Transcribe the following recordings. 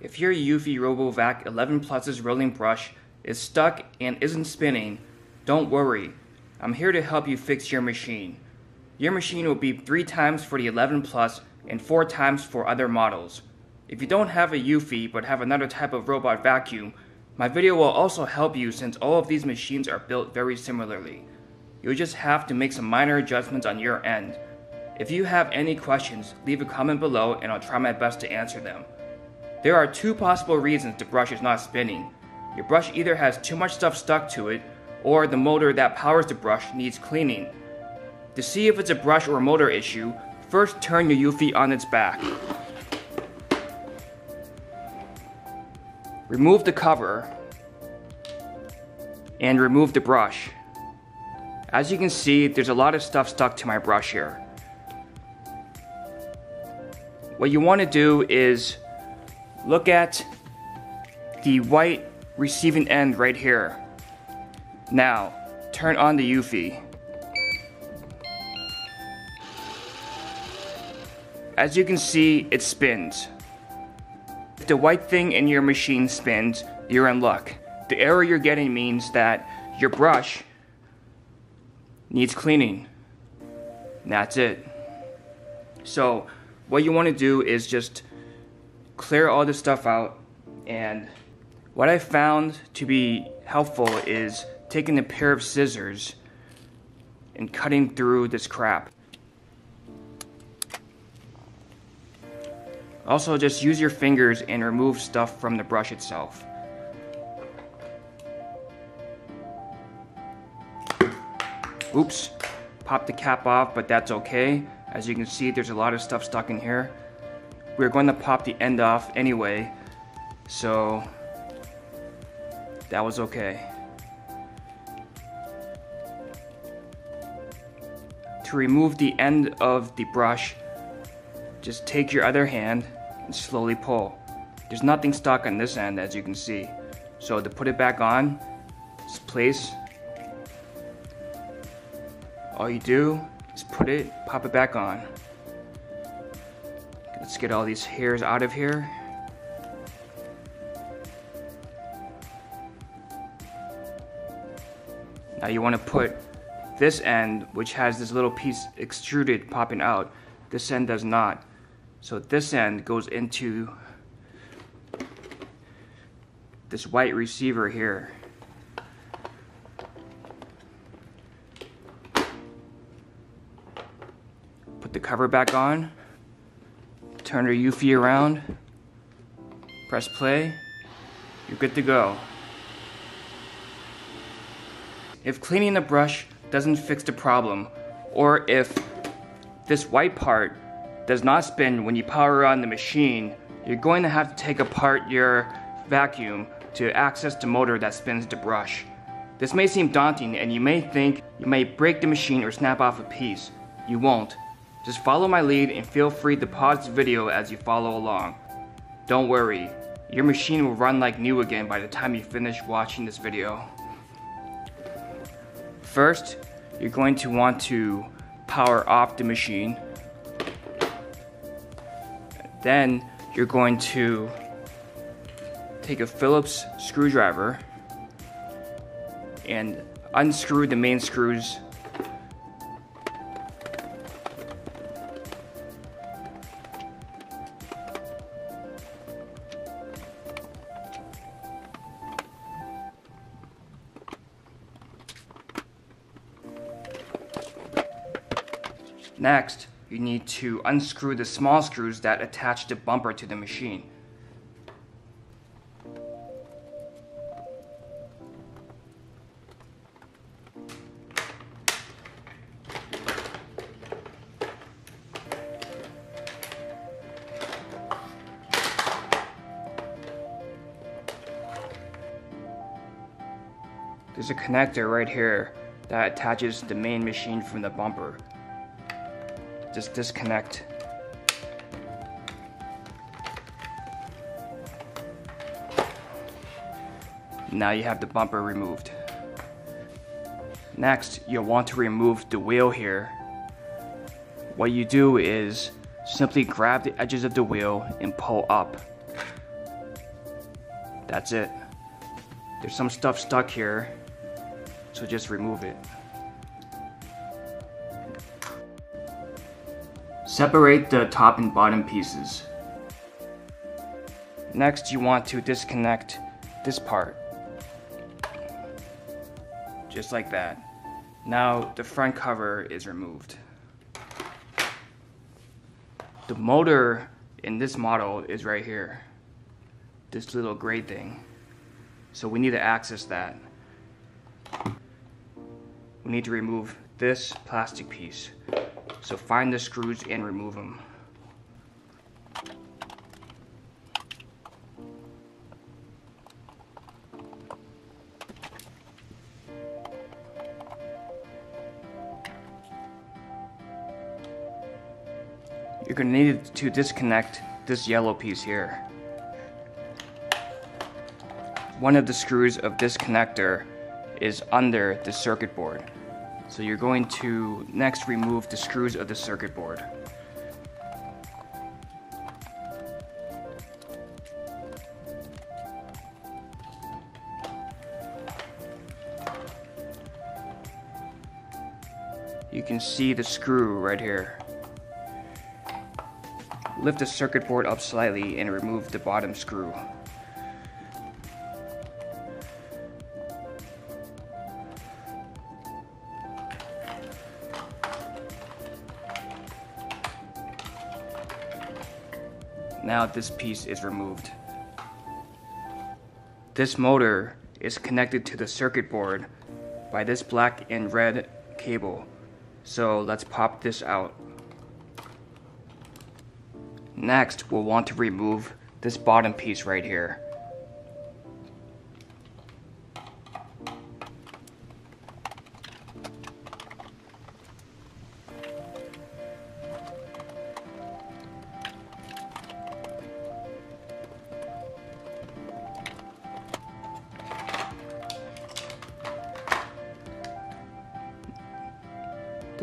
If your Eufy RoboVac 11 Plus's rolling brush is stuck and isn't spinning, don't worry. I'm here to help you fix your machine. Your machine will be 3 times for the 11 Plus and 4 times for other models. If you don't have a Eufy but have another type of robot vacuum, my video will also help you since all of these machines are built very similarly. You'll just have to make some minor adjustments on your end. If you have any questions, leave a comment below and I'll try my best to answer them. There are two possible reasons the brush is not spinning. Your brush either has too much stuff stuck to it, or the motor that powers the brush needs cleaning. To see if it's a brush or motor issue, first turn your Eufy on its back. Remove the cover and remove the brush. As you can see, there's a lot of stuff stuck to my brush here. What you want to do is look at the white receiving end right here. Now, turn on the Eufy. As you can see, it spins. If the white thing in your machine spins, you're in luck. The error you're getting means that your brush needs cleaning. And that's it. So, what you want to do is just clear all this stuff out and what I found to be helpful is taking a pair of scissors and cutting through this crap. Also, just use your fingers and remove stuff from the brush itself. Oops, popped the cap off, but that's okay. As you can see, there's a lot of stuff stuck in here. We're going to pop the end off anyway, so that was okay. To remove the end of the brush, just take your other hand and slowly pull. There's nothing stuck on this end as you can see. So to put it back on, just place. All you do is put it, pop it back on. Let's get all these hairs out of here. Now you want to put this end, which has this little piece extruded popping out. This end does not. So this end goes into this white receiver here. Put the cover back on. Turn your Eufy around. Press play. You're good to go. If cleaning the brush doesn't fix the problem, or if this white part does not spin when you power on the machine, you're going to have to take apart your vacuum to access the motor that spins the brush. This may seem daunting and you may think you may break the machine or snap off a piece. You won't. Just follow my lead and feel free to pause the video as you follow along. Don't worry, your machine will run like new again by the time you finish watching this video. First, you're going to want to power off the machine. Then you're going to take a Phillips screwdriver and unscrew the main screws Next, you need to unscrew the small screws that attach the bumper to the machine. There's a connector right here that attaches the main machine from the bumper just disconnect. Now you have the bumper removed. Next, you'll want to remove the wheel here. What you do is simply grab the edges of the wheel and pull up. That's it. There's some stuff stuck here, so just remove it. Separate the top and bottom pieces. Next, you want to disconnect this part. Just like that. Now the front cover is removed. The motor in this model is right here. This little gray thing. So we need to access that. We need to remove this plastic piece. So find the screws and remove them. You're going to need to disconnect this yellow piece here. One of the screws of this connector is under the circuit board. So you're going to next remove the screws of the circuit board. You can see the screw right here. Lift the circuit board up slightly and remove the bottom screw. Now this piece is removed. This motor is connected to the circuit board by this black and red cable. So let's pop this out. Next, we'll want to remove this bottom piece right here.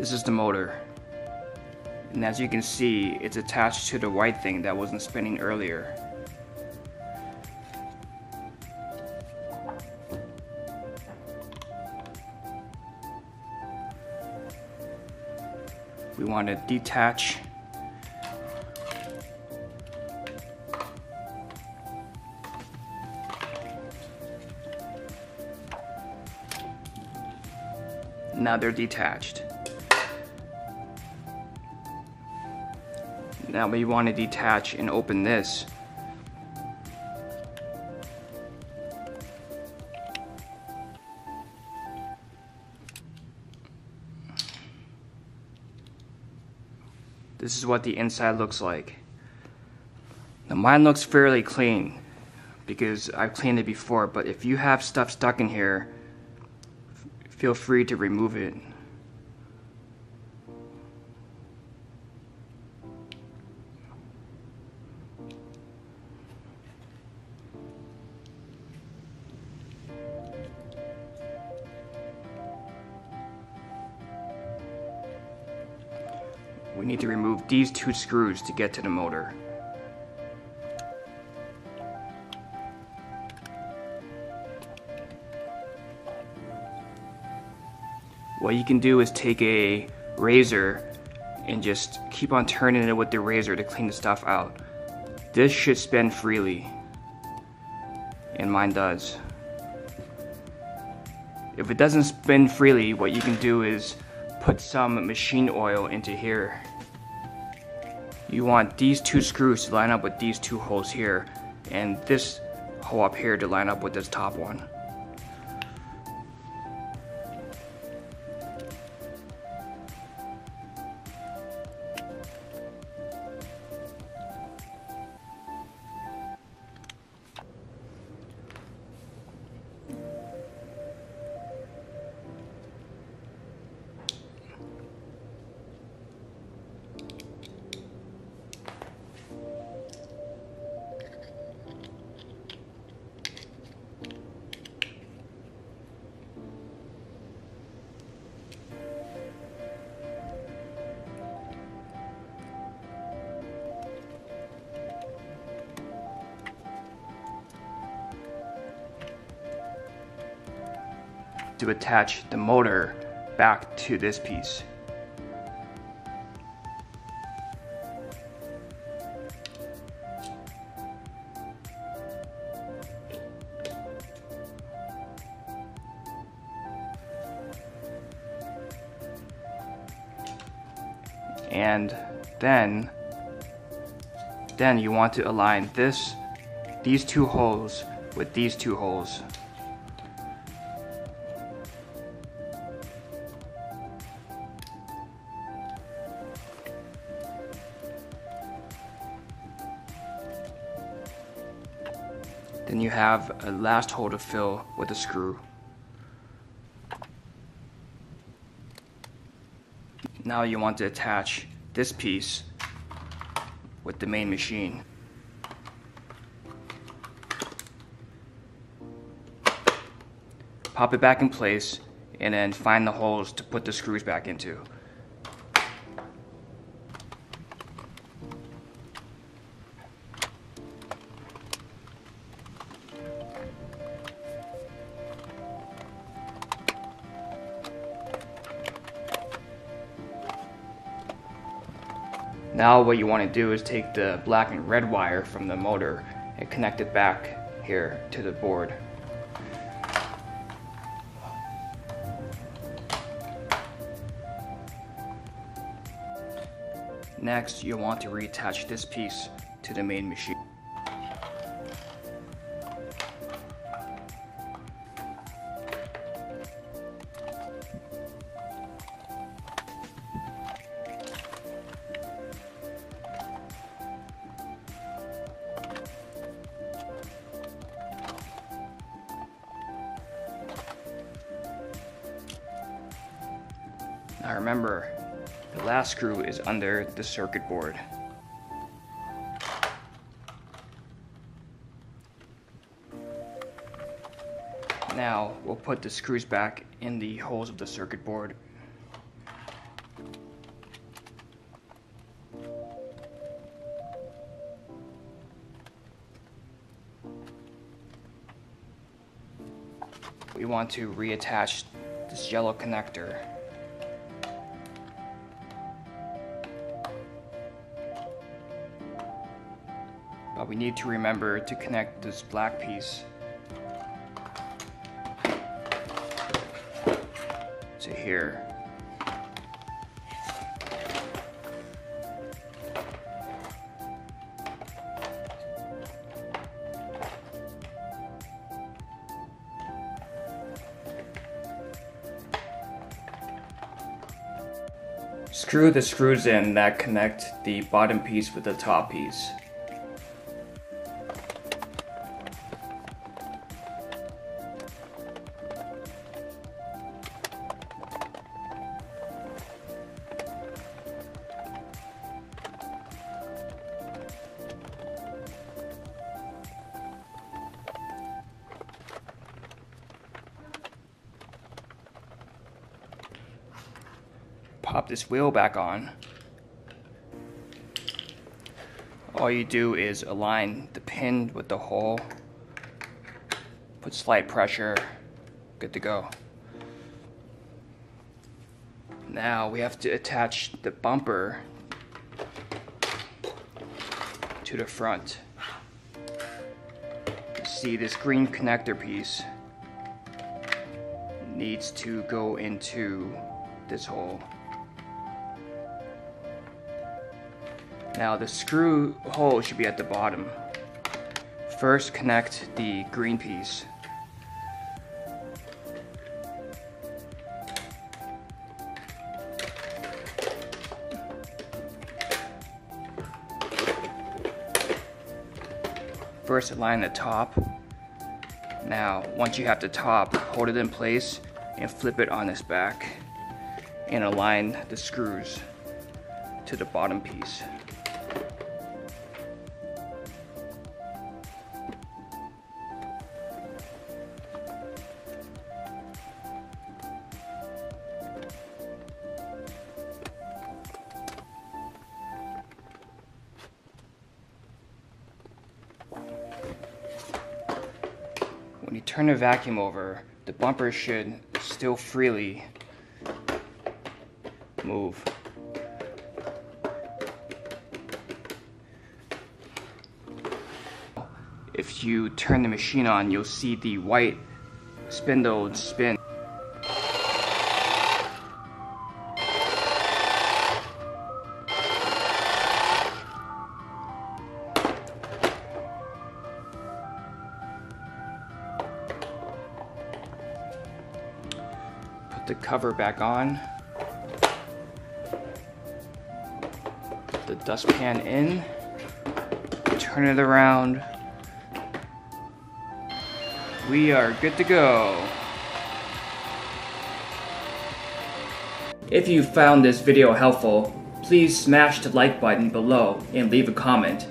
This is the motor. And as you can see, it's attached to the white thing that wasn't spinning earlier. We want to detach Now they're detached. Now we want to detach and open this. This is what the inside looks like. Now mine looks fairly clean because I've cleaned it before, but if you have stuff stuck in here, feel free to remove it. We need to remove these two screws to get to the motor. What you can do is take a razor and just keep on turning it with the razor to clean the stuff out. This should spin freely, and mine does. If it doesn't spin freely, what you can do is put some machine oil into here. You want these two screws to line up with these two holes here, and this hole up here to line up with this top one. To attach the motor back to this piece. and then then you want to align this these two holes with these two holes then you have a last hole to fill with a screw Now you want to attach this piece with the main machine. Pop it back in place and then find the holes to put the screws back into. Now what you want to do is take the black and red wire from the motor and connect it back here to the board. Next, you'll want to reattach this piece to the main machine. Now remember, the last screw is under the circuit board. Now we'll put the screws back in the holes of the circuit board. We want to reattach this yellow connector but we need to remember to connect this black piece to here. Screw the screws in that connect the bottom piece with the top piece. Pop this wheel back on, all you do is align the pin with the hole, put slight pressure, good to go. Now we have to attach the bumper to the front. See this green connector piece needs to go into this hole. Now the screw hole should be at the bottom. First connect the green piece. First align the top. Now, once you have the top, hold it in place and flip it on its back and align the screws to the bottom piece. Turn the vacuum over, the bumper should still freely move. If you turn the machine on, you'll see the white spindle spin. Cover back on. Put the dustpan in. Turn it around. We are good to go. If you found this video helpful, please smash the like button below and leave a comment.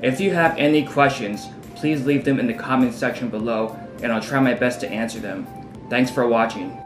If you have any questions, please leave them in the comment section below and I'll try my best to answer them. Thanks for watching.